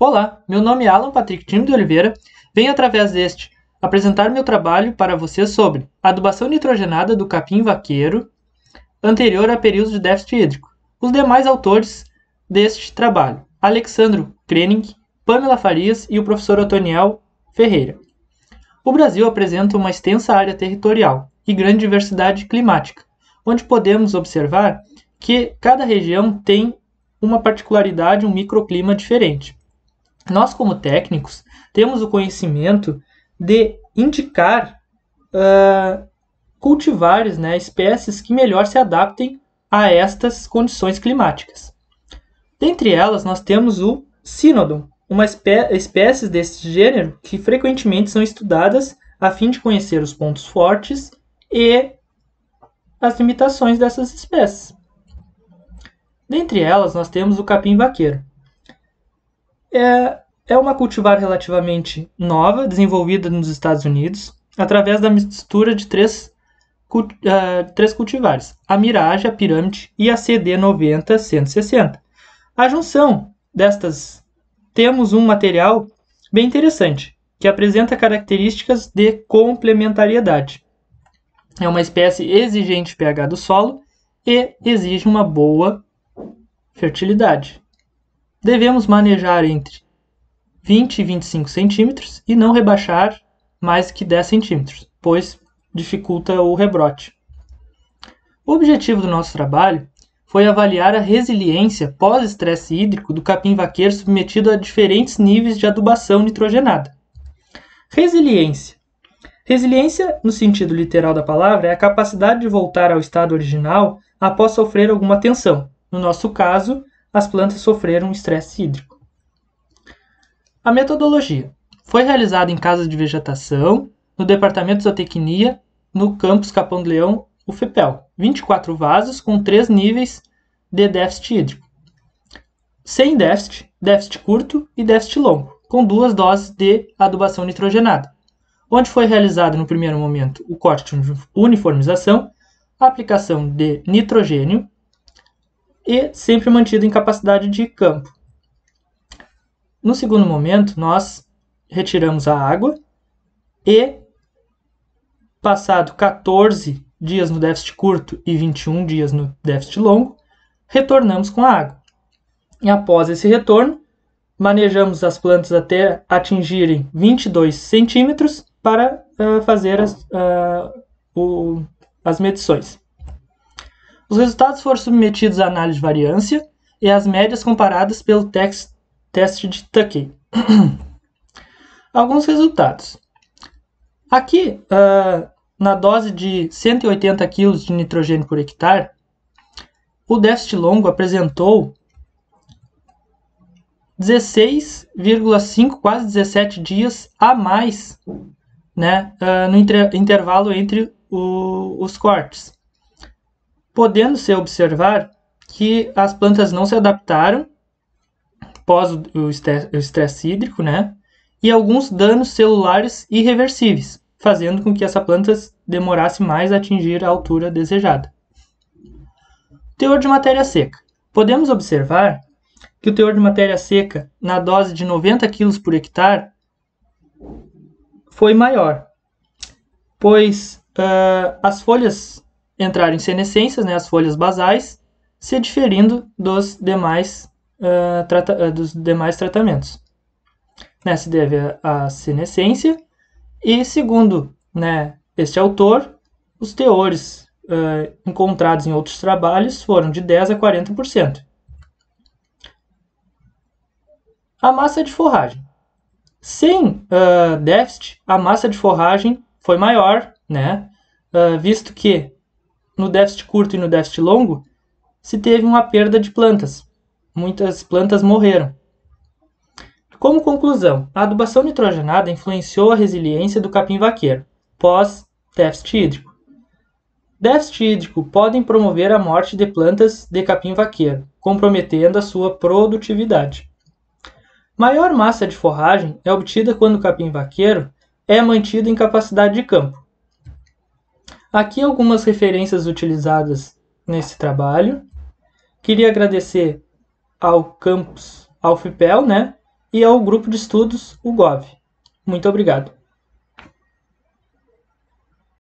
Olá, meu nome é Alan Patrick Time de Oliveira. Venho através deste apresentar meu trabalho para vocês sobre adubação nitrogenada do capim vaqueiro anterior a períodos de déficit hídrico. Os demais autores deste trabalho, Alexandro Krening, Pamela Farias e o professor Otoniel Ferreira. O Brasil apresenta uma extensa área territorial e grande diversidade climática, onde podemos observar que cada região tem uma particularidade, um microclima diferente. Nós, como técnicos, temos o conhecimento de indicar uh, cultivares, né, espécies que melhor se adaptem a estas condições climáticas. Dentre elas, nós temos o Cynodon, uma espé espécies desse gênero que frequentemente são estudadas a fim de conhecer os pontos fortes e as limitações dessas espécies. Dentre elas, nós temos o capim vaqueiro. É, é uma cultivar relativamente nova, desenvolvida nos Estados Unidos, através da mistura de três, uh, três cultivares, a Mirage, a Pirâmide e a CD90-160. A junção destas temos um material bem interessante, que apresenta características de complementariedade. É uma espécie exigente pH do solo e exige uma boa Fertilidade. Devemos manejar entre 20 e 25 centímetros e não rebaixar mais que 10 centímetros, pois dificulta o rebrote. O objetivo do nosso trabalho foi avaliar a resiliência pós-estresse hídrico do capim vaqueiro submetido a diferentes níveis de adubação nitrogenada. Resiliência. Resiliência, no sentido literal da palavra, é a capacidade de voltar ao estado original após sofrer alguma tensão, no nosso caso, as plantas sofreram estresse hídrico. A metodologia foi realizada em casas de vegetação, no Departamento de Zootecnia, no campus Capão do Leão, UFPEL. 24 vasos com três níveis de déficit hídrico. Sem déficit, déficit curto e déficit longo, com duas doses de adubação nitrogenada, onde foi realizado no primeiro momento o corte de uniformização, a aplicação de nitrogênio e sempre mantido em capacidade de campo. No segundo momento, nós retiramos a água e, passado 14 dias no déficit curto e 21 dias no déficit longo, retornamos com a água. E após esse retorno, manejamos as plantas até atingirem 22 centímetros para uh, fazer as, uh, o, as medições. Os resultados foram submetidos à análise de variância e às médias comparadas pelo tex, teste de Tuckey. Alguns resultados. Aqui, uh, na dose de 180 kg de nitrogênio por hectare, o déficit longo apresentou 16,5, quase 17 dias a mais né, uh, no inter intervalo entre o, os cortes podendo-se observar que as plantas não se adaptaram pós o estresse hídrico, né? E alguns danos celulares irreversíveis, fazendo com que essa planta demorasse mais a atingir a altura desejada. Teor de matéria seca. Podemos observar que o teor de matéria seca na dose de 90 kg por hectare foi maior, pois uh, as folhas entraram em senescências, né, as folhas basais, se diferindo dos demais, uh, trata dos demais tratamentos. Né, se deve à senescência e, segundo né, este autor, os teores uh, encontrados em outros trabalhos foram de 10 a 40%. A massa de forragem. Sem uh, déficit, a massa de forragem foi maior, né? Uh, visto que no déficit curto e no déficit longo, se teve uma perda de plantas. Muitas plantas morreram. Como conclusão, a adubação nitrogenada influenciou a resiliência do capim vaqueiro pós-déficit hídrico. Déficit hídrico podem promover a morte de plantas de capim vaqueiro, comprometendo a sua produtividade. Maior massa de forragem é obtida quando o capim vaqueiro é mantido em capacidade de campo, Aqui algumas referências utilizadas nesse trabalho. Queria agradecer ao campus, ao FIPEL, né, e ao grupo de estudos, o GOV. Muito obrigado.